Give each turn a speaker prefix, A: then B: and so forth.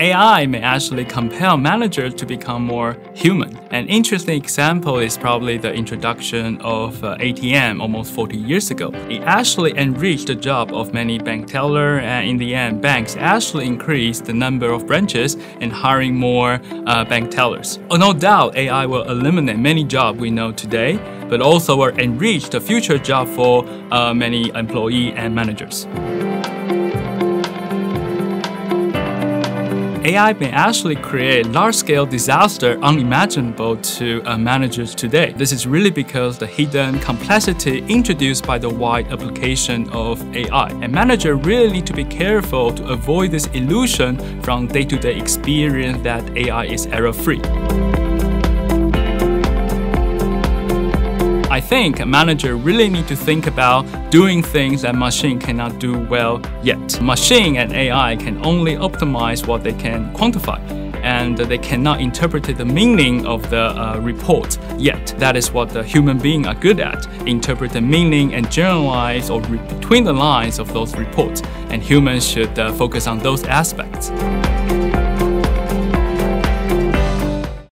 A: AI may actually compel managers to become more human. An interesting example is probably the introduction of uh, ATM almost 40 years ago. It actually enriched the job of many bank teller and in the end banks actually increased the number of branches and hiring more uh, bank tellers. Oh, no doubt AI will eliminate many jobs we know today, but also will enrich the future job for uh, many employee and managers. AI may actually create large-scale disaster unimaginable to uh, managers today. This is really because the hidden complexity introduced by the wide application of AI. And managers really need to be careful to avoid this illusion from day-to-day -day experience that AI is error-free. Think a manager really need to think about doing things that machine cannot do well yet. Machine and AI can only optimize what they can quantify and they cannot interpret the meaning of the uh, report yet. That is what the human beings are good at, interpret the meaning and generalize or read between the lines of those reports, and humans should uh, focus on those aspects.